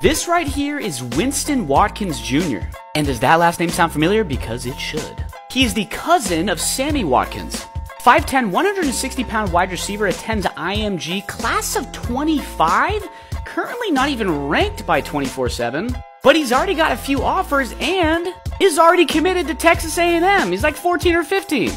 This right here is Winston Watkins Jr. And does that last name sound familiar? Because it should. He is the cousin of Sammy Watkins. 5'10, 160 pound wide receiver, attends IMG, class of 25, currently not even ranked by 24 7, but he's already got a few offers and is already committed to Texas A&M. He's like 14 or 15.